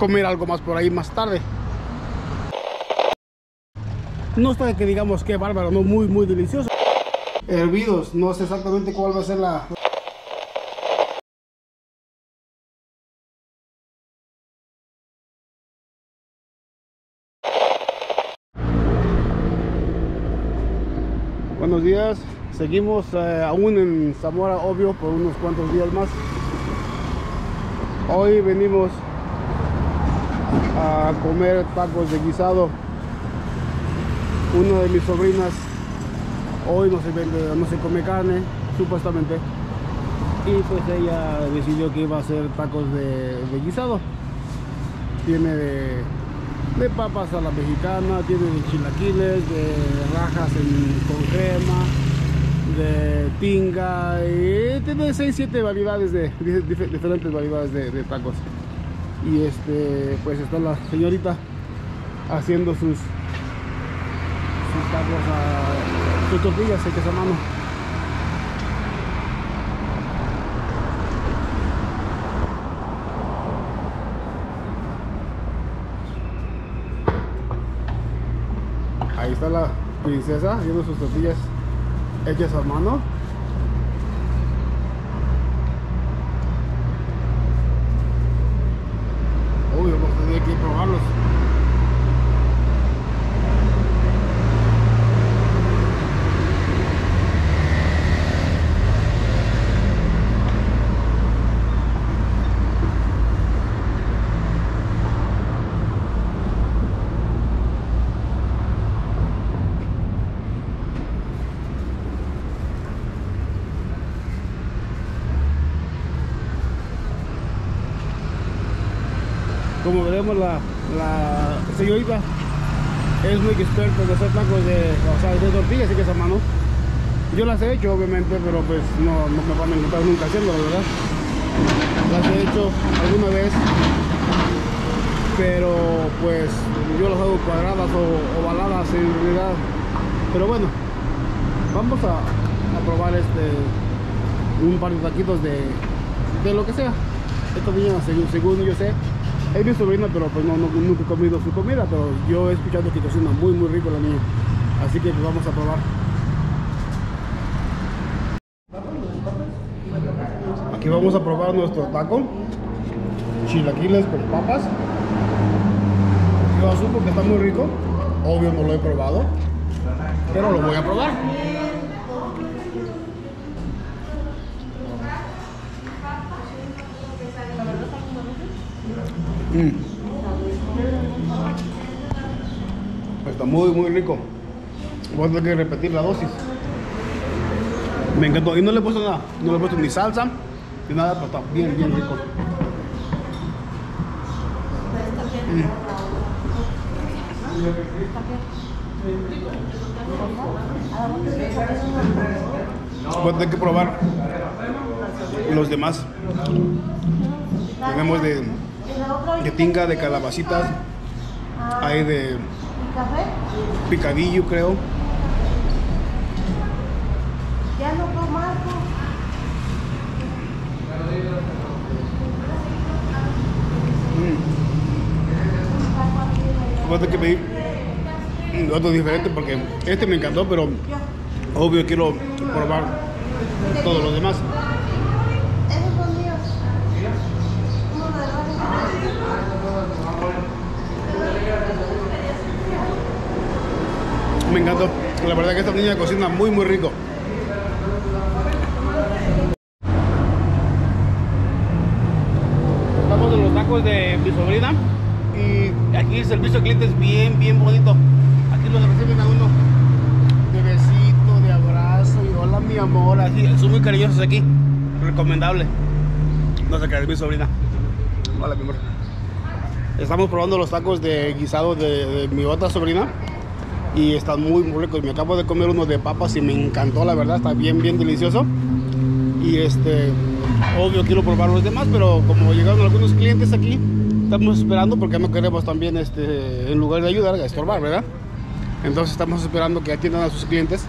comer algo más por ahí más tarde. No está que digamos que bárbaro, no muy muy delicioso. Hervidos, no sé exactamente cuál va a ser la... Buenos días, seguimos eh, aún en Zamora, obvio, por unos cuantos días más. Hoy venimos a comer tacos de guisado. Una de mis sobrinas hoy no se vende, no se come carne, supuestamente. Y pues ella decidió que iba a hacer tacos de, guisado. Tiene de, papas a la mexicana, tiene de chilaquiles, de rajas con crema, de tinga, y tiene 6-7 variedades de, dif- dif- diferentes variedades de, de tacos. Y este, pues está la señorita haciendo sus, sus tacos a sus tortillas hechas a mano. Ahí está la princesa haciendo sus tortillas hechas a mano. Uy, vamos a tener que probarlos. Veremos, la, la señorita es muy experta de hacer tacos de, o sea, de tortillas y que a mano. Yo las he hecho, obviamente, pero pues no, me van a encontrar nunca haciendo, verdad. Las he hecho alguna vez, pero pues yo las hago cuadradas o ovaladas en realidad. Pero bueno, vamos a, probar este un par de taquitos de, de lo que sea. Esta niña, según, según yo sé, es mi sobrina, pero pues no, nunca he comido su comida, pero yo he escuchado que cocina muy muy rico la niña. Así que pues, vamos a probar. Aquí vamos a probar nuestro taco. Chilaquiles con papas. Yo asumo que está muy rico. Obvio no lo he probado. Pero lo voy a probar. Mm. Está muy, muy rico. Voy a tener que repetir la dosis. Me encantó. Y no le he puesto nada. No le he puesto ni salsa ni nada, pero está bien, bien rico. Voy a tener que probar los demás. Tenemos de, de tinga, de calabacitas, hay de picadillo, creo. Ya no. Voy a que pedir otro diferente porque este me encantó, pero obvio quiero probar todos los demás. Esos son míos. Uno de Me encantó. La verdad que esta niña cocina muy, muy rico. Estamos en los tacos de mi sobrina y aquí el servicio al cliente es bien, bien bonito. Aquí los reciben a uno de besito, de abrazo y hola mi amor, así, son muy cariñosos aquí. Recomendable. No qué es mi sobrina. Hola mi amor. Estamos probando los tacos de guisado de mi otra sobrina y están muy, muy ricos. Me acabo de comer uno de papas y me encantó, la verdad, está bien, bien delicioso. Y este, obvio quiero probar los demás, pero como llegaron algunos clientes aquí, estamos esperando porque no queremos también, este, en lugar de ayudar, a estorbar, ¿verdad? Entonces estamos esperando que atiendan a sus clientes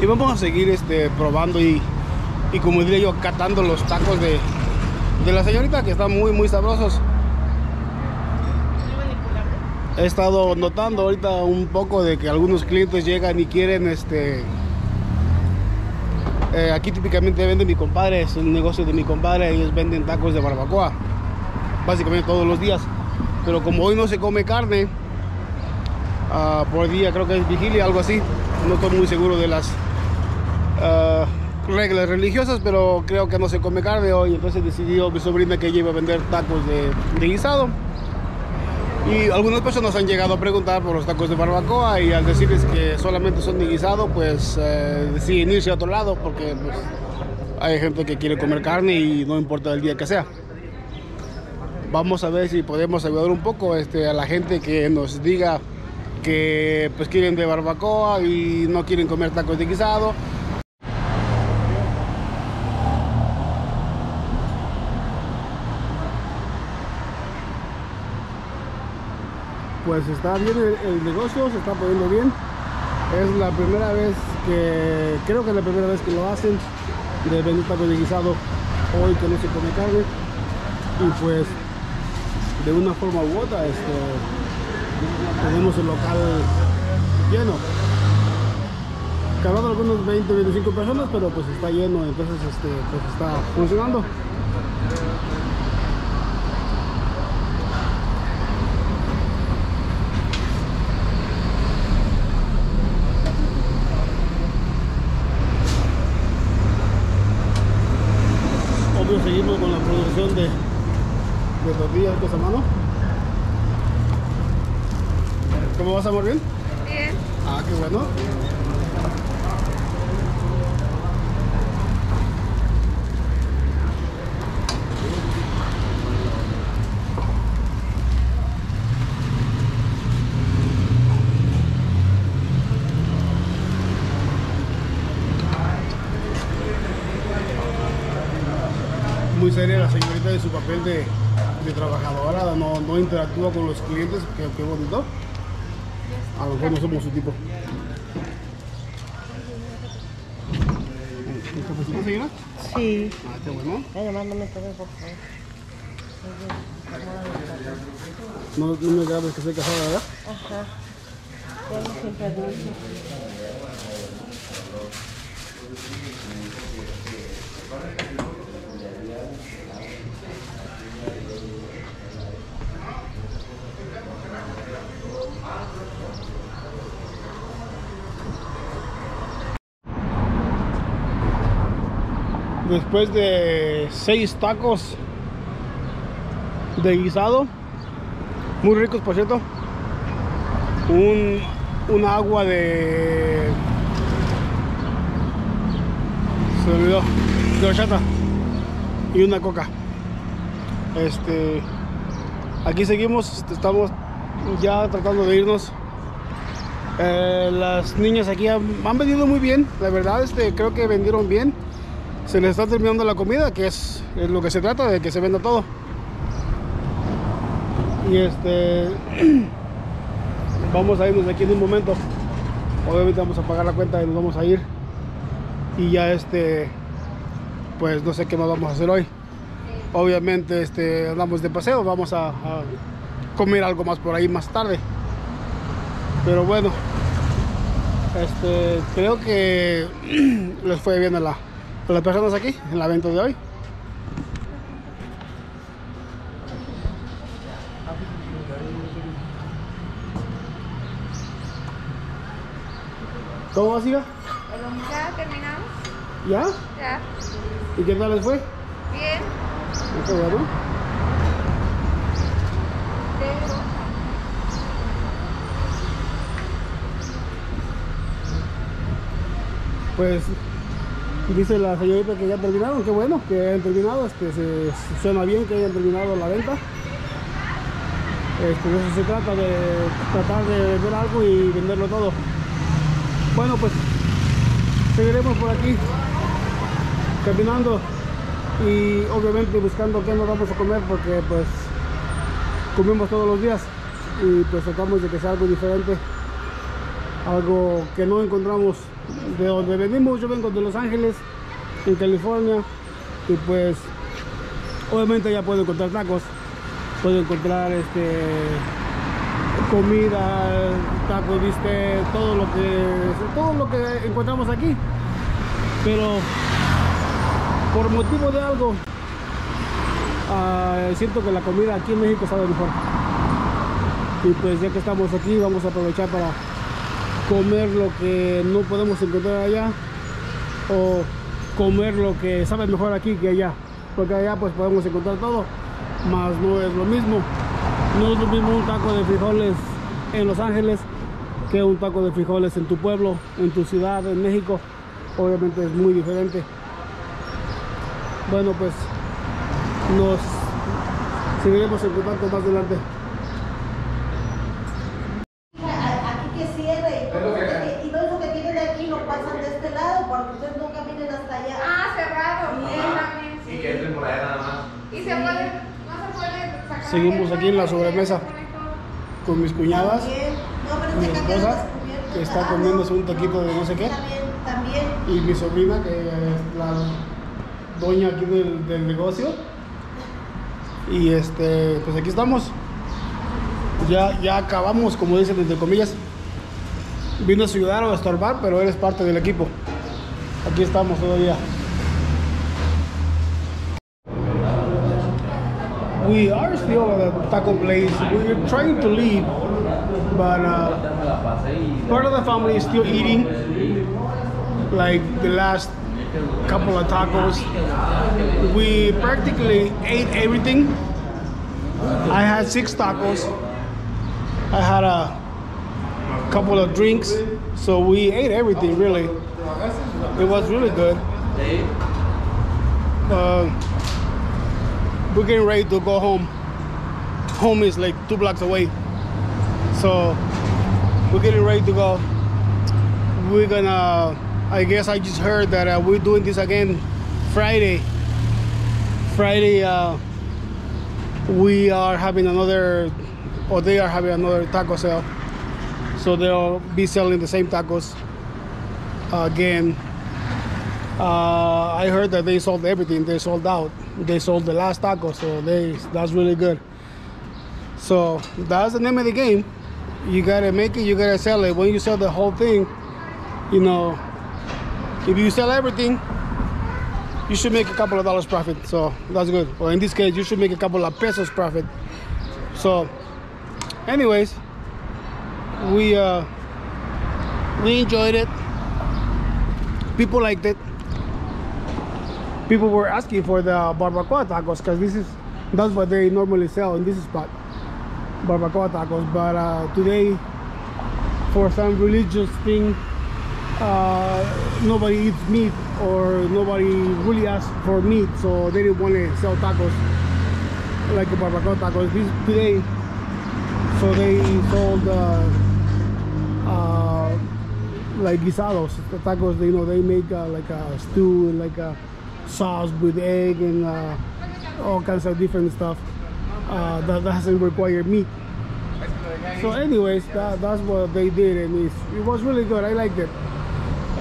y vamos a seguir este, probando y, y como diría yo, catando los tacos de, de la señorita que están muy, muy sabrosos. He estado notando ahorita un poco de que algunos clientes llegan y quieren este eh, aquí típicamente vende mi compadre, es el negocio de mi compadre, ellos venden tacos de barbacoa, básicamente todos los días. Pero como hoy no se come carne, ah, por día creo que es vigilia, algo así, no estoy muy seguro de las ah, reglas religiosas, pero creo que no se come carne hoy, entonces decidió mi sobrina que ella iba a vender tacos de guisado. Y algunas personas han llegado a preguntar por los tacos de barbacoa y al decirles que solamente son de guisado, pues eh, deciden irse a otro lado porque pues, hay gente que quiere comer carne y no importa el día que sea. Vamos a ver si podemos ayudar un poco este, a la gente que nos diga que pues quieren de barbacoa y no quieren comer tacos de guisado. Pues está bien el, negocio, se está poniendo bien. Es la primera vez que, creo que es la primera vez que lo hacen de vender tacos de guisado hoy que no se come carne. Y pues de una forma u otra este, tenemos el local lleno. Cabrón algunos 20, 25 personas, pero pues está lleno, entonces este, pues está funcionando. Obvio seguimos con la producción de, de tortillas a mano. ¿Cómo vas, amor? ¿Bien? Bien. Ah, qué bueno. Muy seria la señorita de su papel de, de trabajadora, no, no interactúa con los clientes, qué, qué bonito. A lo mejor no somos su tipo. ¿Un cafecito, señora? Sí. Ah, qué bueno. Ay, además no me tomes, por favor. No, no me grabes que soy casada, ¿verdad? Ajá. Tengo siempre dulce. Después de seis tacos de guisado, muy ricos por cierto, un, un agua de... Se olvidó, de horchata y una coca. Este, aquí seguimos, estamos ya tratando de irnos. Eh, las niñas aquí han, vendido muy bien, la verdad, este, creo que vendieron bien. Se les está terminando la comida, que es lo que se trata, de que se venda todo. Y este, vamos a irnos de aquí en un momento. Obviamente vamos a pagar la cuenta y nos vamos a ir. Y ya este, pues no sé qué más vamos a hacer hoy. Obviamente este, andamos de paseo, vamos a, a comer algo más por ahí más tarde. Pero bueno, este, creo que les fue bien a, la, a las personas aquí en la venta de hoy. ¿Cómo vas, hija? Ya terminamos. ¿Ya? Ya. ¿Y qué tal les fue? Bien. Bueno. Pues dice la señorita que ya terminaron, qué bueno que hayan terminado, este, se, se suena bien que hayan terminado la venta. Este, de eso se trata, de tratar de vender algo y venderlo todo. Bueno, pues seguiremos por aquí caminando y obviamente buscando qué nos vamos a comer porque pues comemos todos los días y pues tratamos de que sea algo diferente algo que no encontramos de donde venimos. Yo vengo de Los Ángeles, en California, y pues obviamente ya puedo encontrar tacos, puedo encontrar este comida, tacos, viste, todo lo que todo lo que encontramos aquí. Pero por motivo de algo. Ah, siento que la comida aquí en México sabe mejor. Y pues ya que estamos aquí vamos a aprovechar para comer lo que no podemos encontrar allá o comer lo que sabe mejor aquí que allá. Porque allá pues podemos encontrar todo más no es lo mismo. No es lo mismo un taco de frijoles en Los Ángeles que un taco de frijoles en tu pueblo en tu ciudad en México. Obviamente es muy diferente bueno pues nos seguiremos en contacto más adelante Aquí que cierre y todo, eso que, y todo eso que tienen aquí lo pasan de este lado para que ustedes no caminen hasta allá. Ah, cerrado. Bien. también, sí. Y que entren por allá nada más. Y se puede, no se puede sacar. Seguimos aquí en la sobremesa. con mis cuñadas También. No, pero mi este esposa, que está Ah, comiéndose un taquito de no sé qué. También, también. y mi sobrina que es la doña aquí del, del negocio. Y este pues aquí estamos. Ya, ya acabamos como dicen entre comillas. Vino a ayudar o a estorbar pero eres parte del equipo. Aquí estamos todavía. We are still at a taco place. We're trying to leave but uh, part of the family is still eating like the last couple of tacos. We practically ate everything. I had six tacos. I had a couple of drinks. So we ate everything really. It was really good. Uh, we're getting ready to go home. Home is like two blocks away. So we're getting ready to go. We're gonna I guess I just heard that uh, we're doing this again Friday. Friday, uh, we are having another, or they are having another taco sale. So they'll be selling the same tacos again. Uh, I heard that they sold everything. They sold out. They sold the last taco, so they that's really good. So that's the name of the game. You gotta make it. You gotta sell it. When you sell the whole thing, you know, if you sell everything, you should make a couple of dollars profit. So that's good. Or in this case, you should make a couple of pesos profit. So, anyways, we uh, we enjoyed it. People liked it. People were asking for the barbacoa tacos because this is that's what they normally sell in this spot, barbacoa tacos. But uh, today, for some religious thing, uh, nobody eats meat or nobody really asks for meat, so they didn't want to sell tacos like the barbacoa tacos today. So they sold uh, uh, like guisados, the tacos. You know, they make uh, like a stew and like a sauce with egg and uh, all kinds of different stuff that doesn't require meat. So, anyways, that, that's what they did, and it was really good. I liked it.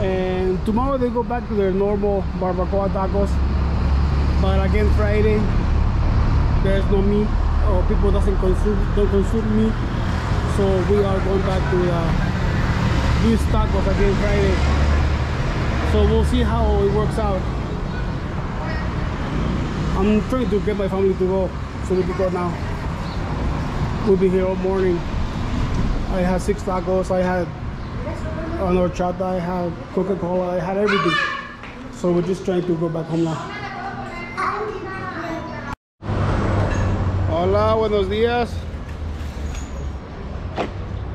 And tomorrow they go back to their normal barbacoa tacos. But again, Friday there's no meat, or people doesn't consume don't consume meat. So we are going back to uh, these tacos again Friday. So we'll see how it works out. I'm trying to get my family to go, so we can go now. We'll be here all morning. I had six tacos. I had an horchata. I had Coca-Cola. I had everything. So we're just trying to go back home now. Hola, buenos días.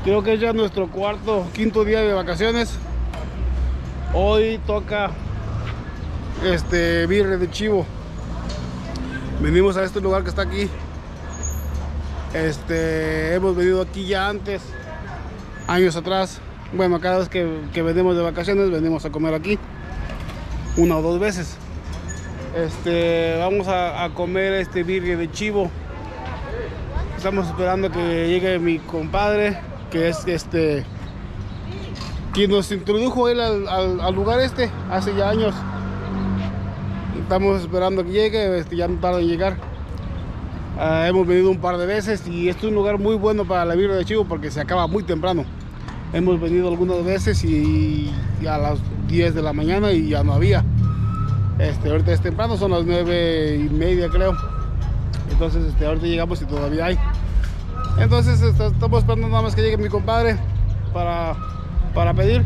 Creo que es ya nuestro cuarto, quinto día de vacaciones. Hoy toca este birre de chivo. Venimos a este lugar que está aquí. Este, hemos venido aquí ya antes, años atrás. Bueno, cada vez que, que venimos de vacaciones, venimos a comer aquí. Una o dos veces. Este, vamos a, comer este birria de chivo. Estamos esperando que llegue mi compadre, que es este, quien nos introdujo él al lugar este hace ya años. Estamos esperando que llegue, este, ya no tarda en llegar. Ah, hemos venido un par de veces y este es un lugar muy bueno para la birria de chivo porque se acaba muy temprano. Hemos venido algunas veces y, a las 10 de la mañana y ya no había. Este, ahorita es temprano, son las 9 y media creo. Entonces este, ahorita llegamos y todavía hay. Entonces este, estamos esperando nada más que llegue mi compadre para, para pedir.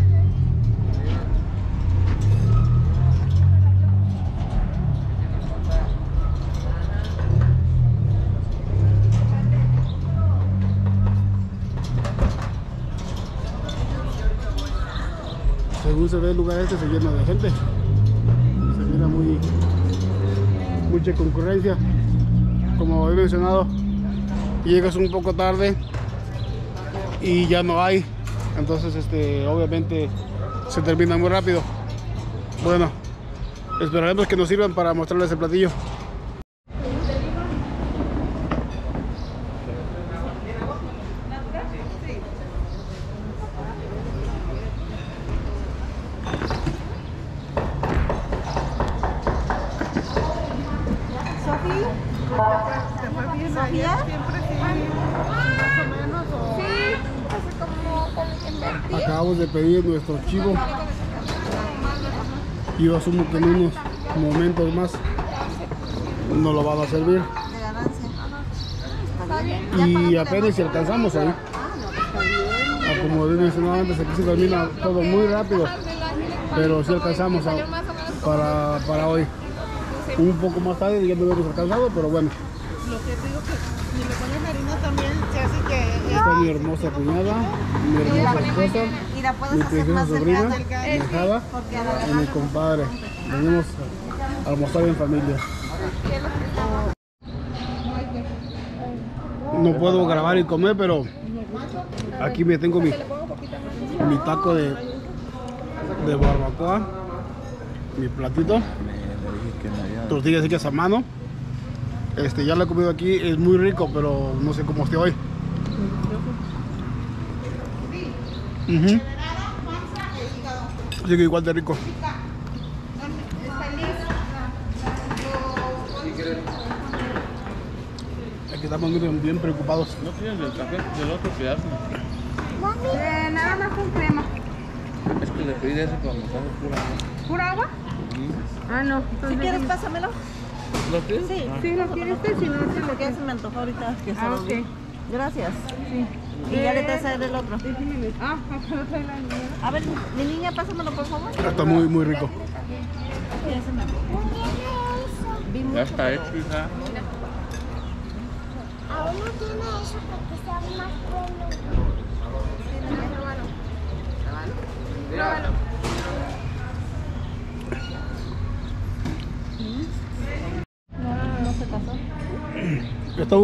Se ve el lugar este se llena de gente. Se mira muy mucha concurrencia. Como he mencionado, llegas un poco tarde y ya no hay. Entonces este obviamente se termina muy rápido. Bueno, esperaremos que nos sirvan para mostrarles el platillo. Sofía. Sofía. Sí, así como con invertir. Acabamos de pedir nuestro chivo. Y yo asumo que en unos momentos más nos lo van a servir. Y apenas si alcanzamos ahí. Ah, Como he mencionado antes, aquí se termina todo muy rápido. Pero si alcanzamos a- para, para hoy. Un poco más tarde ya no hemos alcanzado, pero bueno. Lo que digo que si le pones harina también se hace que Esta es mi hermosa cuñada, mi hermosa esposa, Y la puedes mi hacer preciosa más sobrina, mi hijada Porque a la y mi compadre. Venimos a almorzar en familia. No puedo grabar y comer, pero aquí me tengo mi, mi taco de, de barbacoa, mi platito, tortillas hechas a mano. Este, ya lo he comido aquí, es muy rico, pero no sé cómo esté hoy. Ujú. Así que igual de rico. Aquí estamos bien, bien preocupados. ¿No tienes el café del otro que hacen? Eh, nada más crema. Es que le pedí de para mostrar pura agua. ¿Pura agua? Ah, no. Si quieres, pásamelo. ¿Lo quieres? Sí. Sí, lo quieres este, si no se lo Porque ya quieres. se me antojó ahorita que se Ah, lo. Gracias. Sí. Y ya le traes a él el otro. Ah. A ver, mi niña, pásamelo por favor. Está muy, muy rico. Ya está hecho, hija. Aún no tiene eso porque sea más bueno. Pruébalo.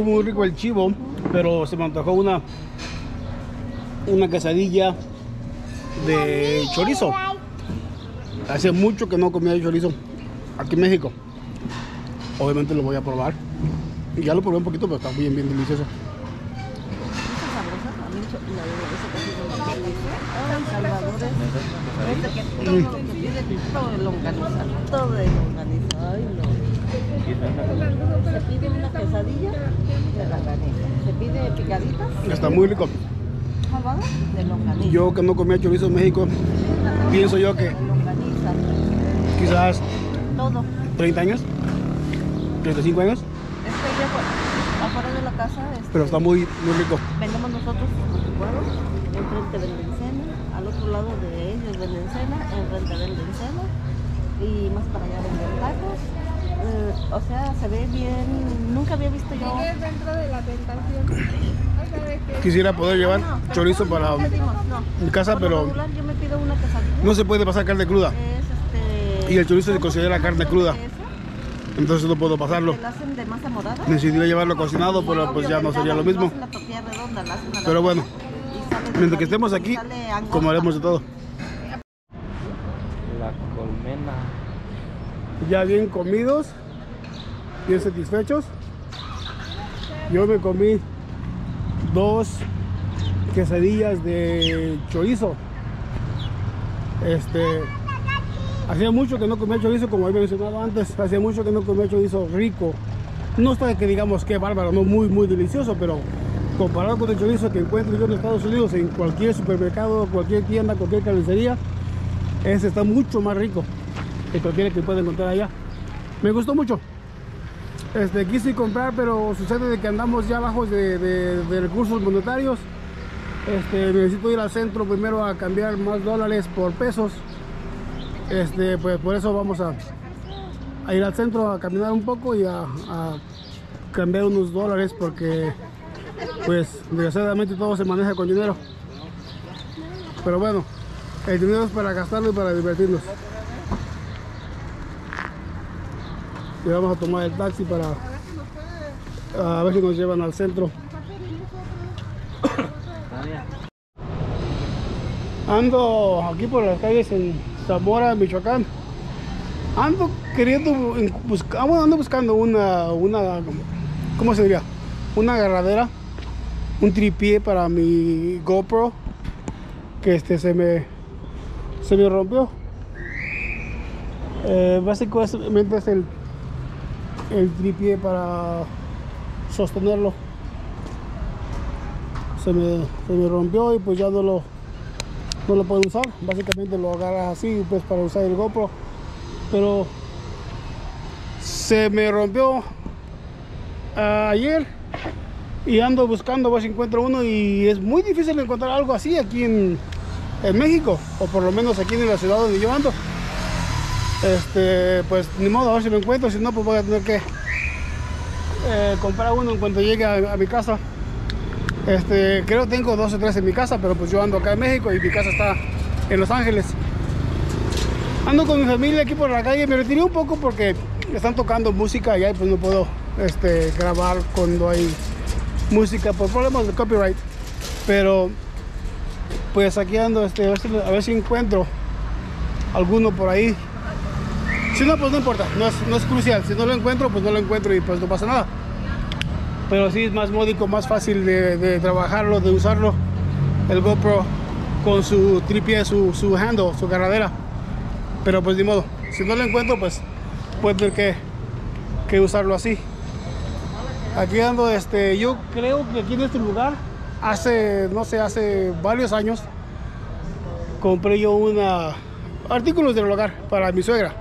Muy rico el chivo, pero se me antojó una, una quesadilla de chorizo. Hace mucho que no comía chorizo aquí en México. Obviamente lo voy a probar. Ya lo probé un poquito, pero está bien, bien delicioso. Se pide una. Se pide picaditas. Está muy rico. Yo que no comía chorizo en México, pienso yo que quizás Todo. 30 años, 35 años, Este afuera de la casa. Pero está muy, muy rico. Vendemos nosotros otro lado de ellos del encena, enfrente del encena y más para allá venden tacos. Eh, o sea, se ve bien, nunca había visto yo. Dentro de la tentación. De Quisiera poder llevar No, pero chorizo no, para no. mi casa, Por lo pero regular, yo me pido una no se puede pasar carne cruda. Es este. Y el chorizo se considera carne cruda. Entonces no puedo pasarlo. que la hacen de masa morada. Decidiría llevarlo cocinado, pero pues ya no sería lo mismo. La la la Pero bueno, Mientras que estemos aquí, comeremos de todo. La colmena. Ya bien comidos, bien satisfechos. Yo me comí dos quesadillas de chorizo. Este, hacía mucho que no comía chorizo, como he mencionado antes. Hacía mucho que no comía chorizo rico, no está que digamos que bárbaro, no muy, muy delicioso, pero comparado con el chorizo que encuentro yo en Estados Unidos, en cualquier supermercado, cualquier tienda, cualquier carnicería, ese está mucho más rico que cualquiera que pueda encontrar allá. Me gustó mucho. Este, quise comprar, pero sucede de que andamos ya bajos de, recursos monetarios. Este, necesito ir al centro primero a cambiar más dólares por pesos. Este, pues por eso vamos a, ir al centro a caminar un poco y a cambiar unos dólares porque pues desgraciadamente todo se maneja con dinero. Pero bueno, el dinero es para gastarlo y para divertirnos. Y vamos a tomar el taxi para a ver si nos llevan al centro. Ando aquí por las calles en Zamora, Michoacán. Ando queriendo buscar, ando buscando una, una, ¿cómo se diría? Una agarradera, un tripié para mi GoPro, que este se me, se me rompió. Eh, básicamente es el, el tripié para sostenerlo. Se me, se me rompió y pues ya no lo, no lo puedo usar. Básicamente lo agarras así pues para usar el GoPro. Pero se me rompió ah, ayer y ando buscando a ver si encuentro uno y es muy difícil encontrar algo así aquí en, en México o por lo menos aquí en la ciudad donde yo ando. Este, pues ni modo, a ver si lo encuentro, si no pues voy a tener que eh, comprar uno en cuanto llegue a, mi casa. Este, creo tengo dos o tres en mi casa, pero pues yo ando acá en México y mi casa está en Los Ángeles. Ando con mi familia aquí por la calle, me retiré un poco porque están tocando música y ahí pues no puedo este, grabar cuando hay música por problemas de copyright. Pero pues aquí ando este, a, ver si, a ver si encuentro alguno por ahí. Si no, pues no importa, no es, no es crucial. Si no lo encuentro, pues no lo encuentro y pues no pasa nada. Pero sí es más módico, más fácil de, de trabajarlo, de usarlo. El GoPro con su tripié, su, su handle, su carradera. Pero pues ni modo, si no lo encuentro, pues puedo tener que, que usarlo así. Aquí ando, este, yo creo que aquí en este lugar, hace, no sé, hace varios años, compré yo una artículos del hogar para mi suegra,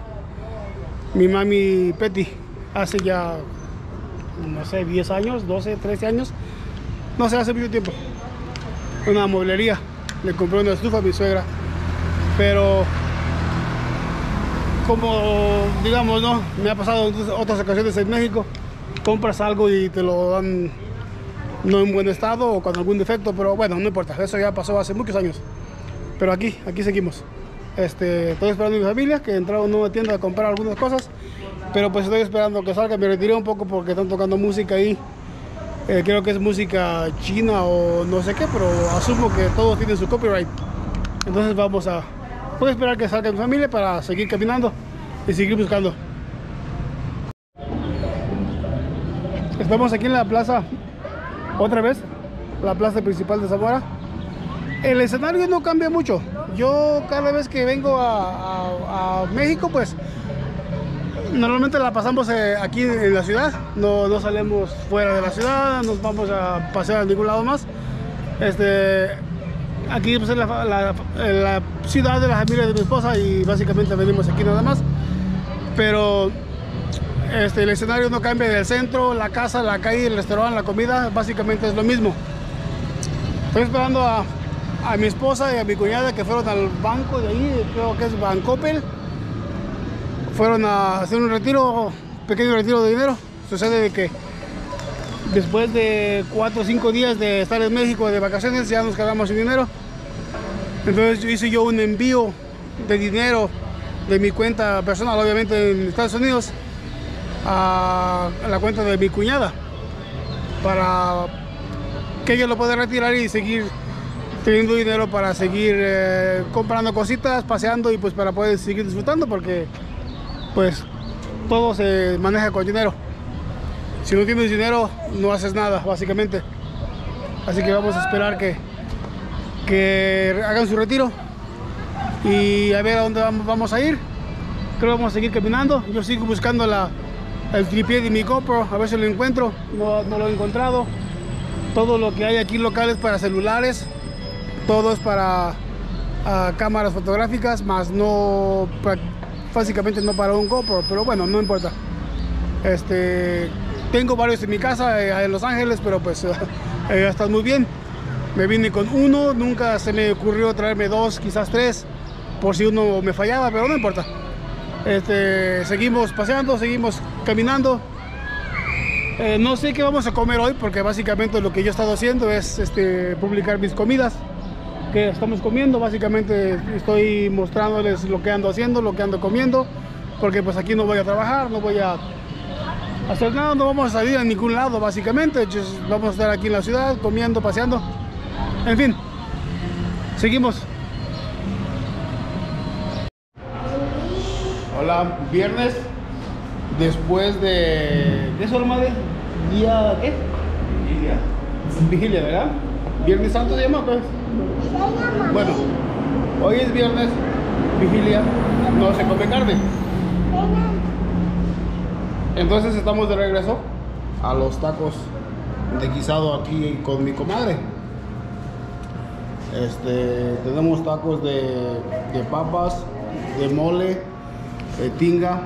mi mami Petty, hace ya, no sé, 10 años, 12, 13 años, no sé, hace mucho tiempo. Una mueblería, le compré una estufa a mi suegra, pero como digamos, ¿no? Me ha pasado en otras ocasiones en México, compras algo y te lo dan no en buen estado o con algún defecto, pero bueno, no importa, eso ya pasó hace muchos años. Pero aquí, aquí seguimos. Este, estoy esperando a mi familia que entraron a una tienda a comprar algunas cosas, pero pues estoy esperando que salga. Me retiré un poco porque están tocando música ahí. Eh, creo que es música china o no sé qué, pero asumo que todos tienen su copyright. Entonces vamos a, a esperar que salga mi familia para seguir caminando y seguir buscando. Estamos aquí en la plaza, otra vez, la plaza principal de Zamora. El escenario no cambia mucho. Yo cada vez que vengo a, México, pues normalmente la pasamos eh, aquí en la ciudad. No, no salimos fuera de la ciudad, nos vamos a pasear a ningún lado más. Este, aquí pues, es la, la- la ciudad de la familia de mi esposa y básicamente venimos aquí nada más. Pero este, el escenario no cambia del centro, la casa, la calle, el restaurante, la comida, básicamente es lo mismo. Estoy esperando a, mi esposa y a mi cuñada que fueron al banco de ahí, creo que es Bancopel. Fueron a hacer un retiro, pequeño retiro de dinero. Sucede de que después de cuatro o cinco días de estar en México de vacaciones ya nos quedamos sin dinero. Entonces hice yo un envío de dinero de mi cuenta personal, obviamente en Estados Unidos, a la cuenta de mi cuñada para que ella lo pueda retirar y seguir teniendo dinero para seguir eh, comprando cositas, paseando y pues para poder seguir disfrutando porque pues todo se maneja con dinero. Si no tienes dinero no haces nada básicamente. Así que vamos a esperar que, que hagan su retiro y a ver a dónde vamos, a ir. Creo que vamos a seguir caminando. Yo sigo buscando la, el tripié de mi GoPro, a ver si lo encuentro, no, no lo he encontrado. Todo lo que hay aquí local es para celulares, todo es para ah, cámaras fotográficas, más no, básicamente no para un GoPro, pero bueno, no importa. Este, tengo varios en mi casa eh, en Los Ángeles, pero pues eh, están muy bien. Me vine con uno, nunca se me ocurrió traerme dos, quizás tres, por si uno me fallaba, pero no importa. Este, seguimos paseando, seguimos caminando. Eh, no sé qué vamos a comer hoy, porque básicamente lo que yo he estado haciendo es este, publicar mis comidas que estamos comiendo. Básicamente estoy mostrándoles lo que ando haciendo, lo que ando comiendo, porque pues aquí no voy a trabajar, no voy a hacer nada, no vamos a salir a ningún lado básicamente. vamos a estar aquí en la ciudad comiendo, paseando. En fin, seguimos. Hola, viernes después de... ¿Qué es hora madre? ¿Día qué? Vigilia. Vigilia, ¿verdad? Viernes Santo se llama, pues. Bueno, hoy es viernes, vigilia, no se come carne. Entonces estamos de regreso a los tacos de guisado aquí con mi comadre. Este, tenemos tacos de, de papas, de mole, de tinga,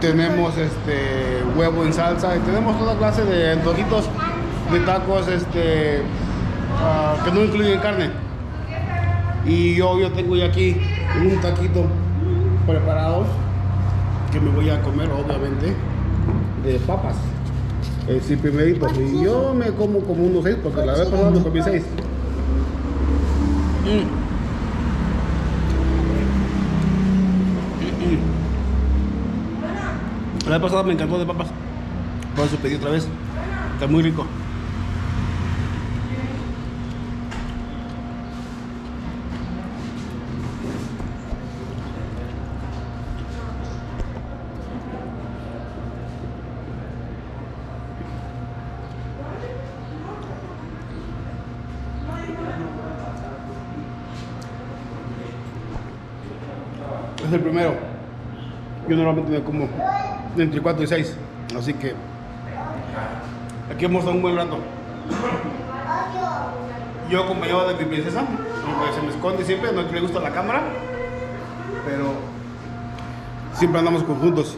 tenemos este huevo en salsa y tenemos toda clase de antojitos de tacos este ah, que no incluyen carne. Y yo, yo tengo ya aquí un taquito preparado que me voy a comer obviamente de papas. El sí primerito. Y yo me como como unos seis porque la vez pasada me comí seis. Mm. La vez pasada me encantó de papas. Por eso pedí otra vez. Está muy rico. Es el primero. Yo normalmente me como entre 4 y 6. Así que aquí hemos estado un buen rato. Yo acompañado de mi princesa, aunque se me esconde siempre, no le gusta la cámara, pero siempre andamos conjuntos.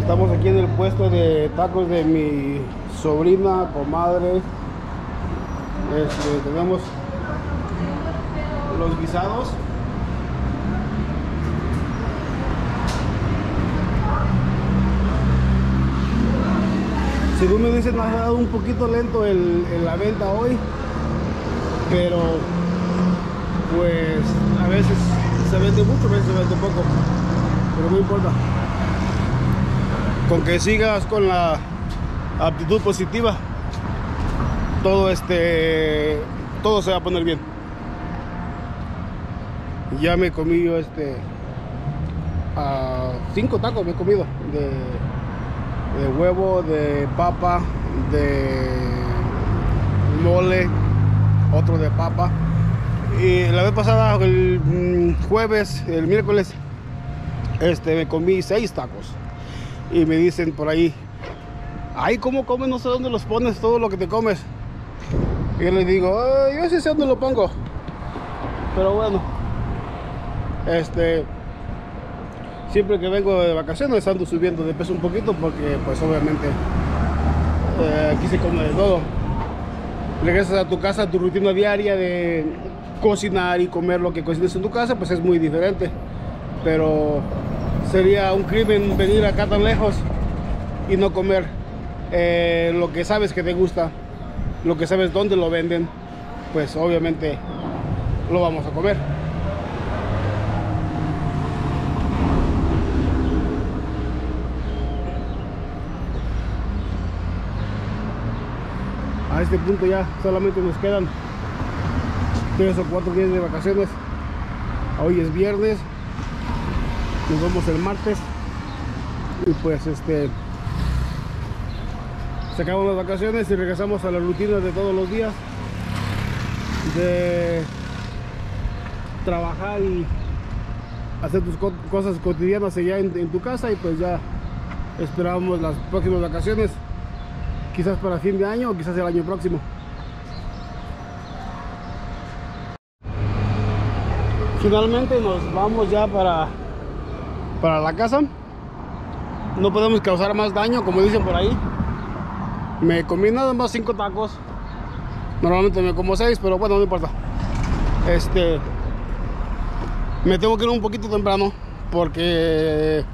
Estamos aquí en el puesto de tacos de mi sobrina, comadre. Este, tenemos los guisados. Según me dicen, ha dado un poquito lento el, la venta hoy, pero pues a veces se vende mucho, a veces se vende poco, pero no importa. Con que sigas con la actitud positiva, todo este, todo se va a poner bien. Ya me comí yo este, ah, cinco tacos me he comido de, de huevo, de papa, de mole, otro de papa. Y la vez pasada, el mm, jueves, el miércoles, este, me comí seis tacos. Y me dicen por ahí, ay, ¿cómo comes? No sé dónde los pones, todo lo que te comes. Y yo les digo, "Ay, yo sí sé dónde lo pongo. Pero bueno, este, siempre que vengo de vacaciones ando subiendo de peso un poquito porque pues obviamente eh, aquí se come de todo. Regresas a tu casa, tu rutina diaria de cocinar y comer lo que cocines en tu casa, pues es muy diferente. Pero sería un crimen venir acá tan lejos y no comer eh, lo que sabes que te gusta, lo que sabes dónde lo venden, pues obviamente lo vamos a comer. Este punto ya solamente nos quedan tres o cuatro días de vacaciones. Hoy es viernes, nos vemos el martes y pues este se acaban las vacaciones y regresamos a la rutina de todos los días de trabajar y hacer tus co- cosas cotidianas allá en, en tu casa y pues ya esperamos las próximas vacaciones, quizás para fin de año o quizás el año próximo. Finalmente nos vamos ya para, para la casa. No podemos causar más daño, como dicen por ahí. Me comí nada más cinco tacos. Normalmente me como seis, pero bueno, no importa. Este, me tengo que ir un poquito temprano porque,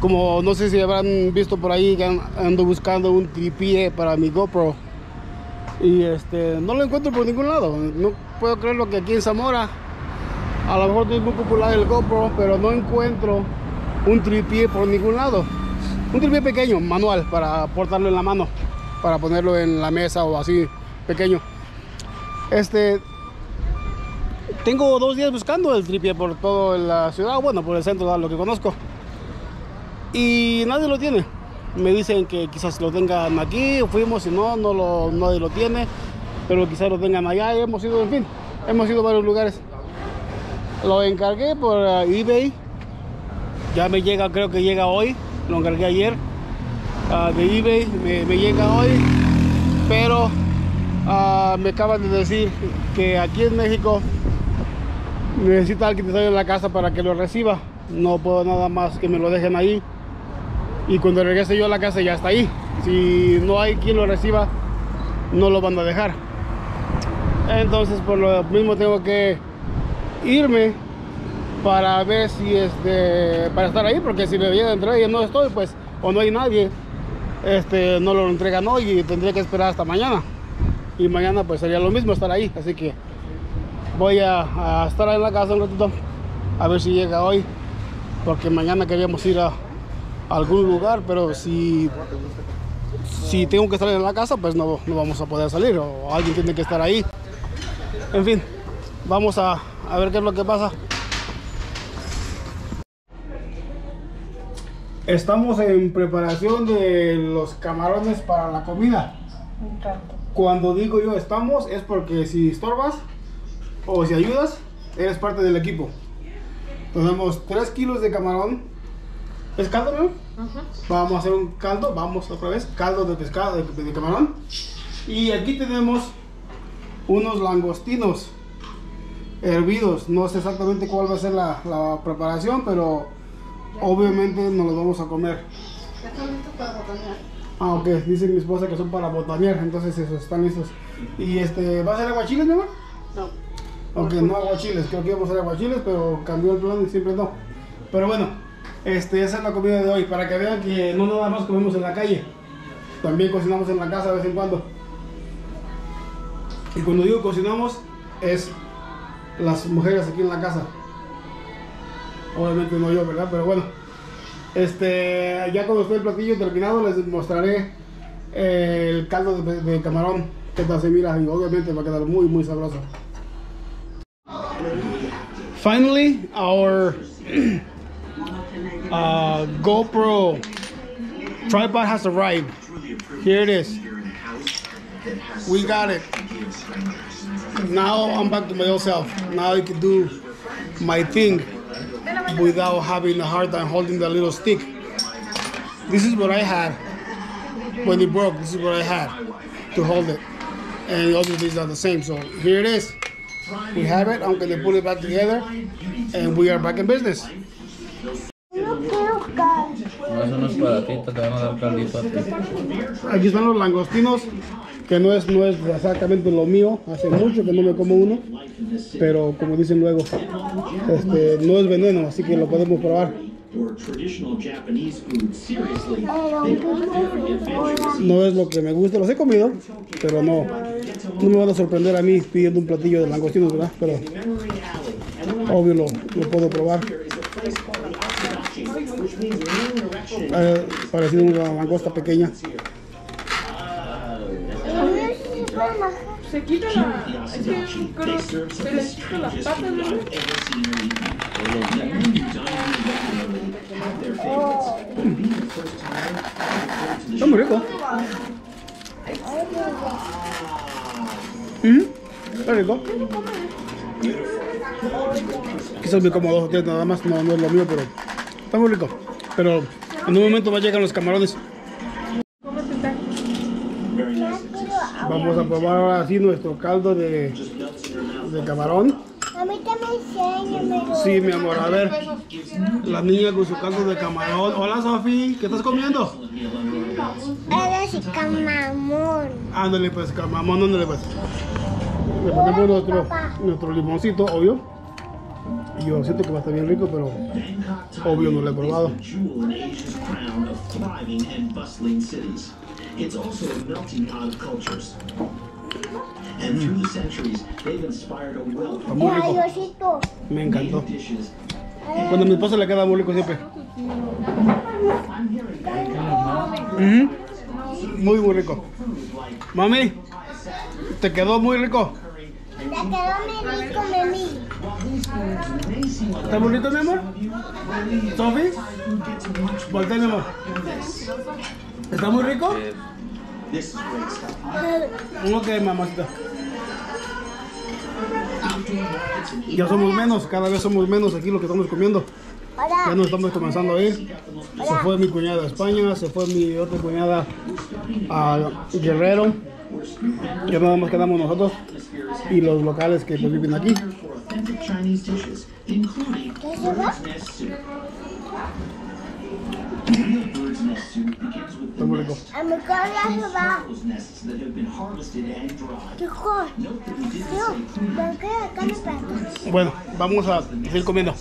como no sé si habrán visto por ahí, ando buscando un tripié para mi GoPro y este, no lo encuentro por ningún lado. No puedo creerlo que aquí en Zamora, a lo mejor es muy popular el GoPro, pero no encuentro un tripié por ningún lado. Un tripié pequeño, manual, para portarlo en la mano, para ponerlo en la mesa o así, pequeño. Este, tengo dos días buscando el tripié por toda la ciudad, bueno, por el centro, lo que conozco. Y nadie lo tiene. Me dicen que quizás lo tengan aquí, fuimos y no, no lo, nadie lo tiene, pero quizás lo tengan allá. hemos ido, en fin, hemos ido a varios lugares. Lo encargué por uh, eBay. Ya me llega, creo que llega hoy. Lo encargué ayer ah, de eBay. Me, llega hoy. Pero ah, me acaban de decir que aquí en México necesita alguien que esté en la casa para que lo reciba. No puedo nada más que me lo dejen ahí. Y cuando regrese yo a la casa ya está ahí. Si no hay quien lo reciba, no lo van a dejar. Entonces por lo mismo tengo que irme para ver si este para estar ahí porque si me llega a entrar y no estoy pues o no hay nadie este no lo entregan hoy y tendría que esperar hasta mañana y mañana pues sería lo mismo estar ahí así que voy a, a estar en la casa un ratito a ver si llega hoy porque mañana queríamos ir a, a algún lugar pero si si tengo que estar en la casa pues no, no vamos a poder salir o alguien tiene que estar ahí en fin vamos a, a ver qué es lo que pasa Estamos en preparación de los camarones para la comida. Cuando digo yo estamos es porque si estorbas o si ayudas, eres parte del equipo. Tenemos 3 kilos de camarón. ¿Es caldo, no? Vamos a hacer un caldo, vamos otra vez, caldo de pescado, de, de camarón. Y aquí tenemos unos langostinos hervidos. No sé exactamente cuál va a ser la, la preparación, pero obviamente nos los vamos a comer. Ah, ok, dice mi esposa que son para botanear, entonces esos están listos. ¿Y este, va a ser aguachiles, mi amor? No. Ok, no aguachiles, creo que íbamos a hacer aguachiles, pero cambió el plan y siempre no. Pero bueno, este, esa es la comida de hoy, para que vean que no nada más comemos en la calle, también cocinamos en la casa de vez en cuando. Y cuando digo cocinamos, es las mujeres aquí en la casa. Obviamente no yo, ¿verdad? Pero bueno, este, ya cuando esté el platillo terminado les mostraré eh, el caldo de, camarón que se mira y obviamente va a quedar muy muy sabroso. Finally, our uh, GoPro tripod has arrived. Here it is. We got it. Now I'm back to my old self. Now I can do my thing without having a hard time holding the little stick. This is what I had when it broke. This is what I had to hold it. And obviously it's are the same. So here it is. We have it. I'm gonna put it back together and we are back in business. No quiero cal. No, eso no es para ti, te van a dar caldito a ti. Aquí están los langostinos, que no es, no es exactamente lo mío. Hace mucho que no me como uno, pero como dicen luego, este, no es veneno, así que lo podemos probar. or traditional Japanese food seriously. Pero ¿qué No es lo que me gusta, los he comido, pero no, no me van a sorprender a mí pidiendo un platillo de langostinos, ¿verdad? Pero obvio lo, lo puedo probar. Eh, parecido a una langosta pequeña. Se quita la. Es que creo se les quita las patas, ¿no? Está muy rico. Está rico. Quizás me como dos o tres nada más, no, no es lo mío, pero está muy rico. Pero en un momento más llegan los camarones. Vamos a probar ahora sí nuestro caldo de, de camarón. A mí también. Sí, mi amor, a ver. La niña con su caldo de camarón. Hola, Sofi, ¿qué estás comiendo? Eres y camamón. Ándale, pues, camamón, ándale, pues. Le ponemos nuestro, nuestro limoncito, obvio. Y yo siento que va a estar bien rico, pero obvio no lo he probado. It's also a melting pot of cultures. And through the centuries, they've inspired a wealth Está of muy rico. Me encantó. dishes. Cuando a mi esposa le queda muy rico siempre. Ujú. Muy, muy rico. Mami, te quedó muy rico. Ya quedó. ¿Está rico, mi amor? ¿Sofi? Voltea, mi amor. ¿Está muy rico? Ok, mamacita. Ya somos menos, cada vez somos menos aquí lo que estamos comiendo. Ya nos estamos comenzando a ir. Se fue mi cuñada a España, se fue mi otra cuñada a Guerrero. Ya nada más quedamos nosotros y los locales que pues, viven aquí. Bueno, vamos a seguir comiendo.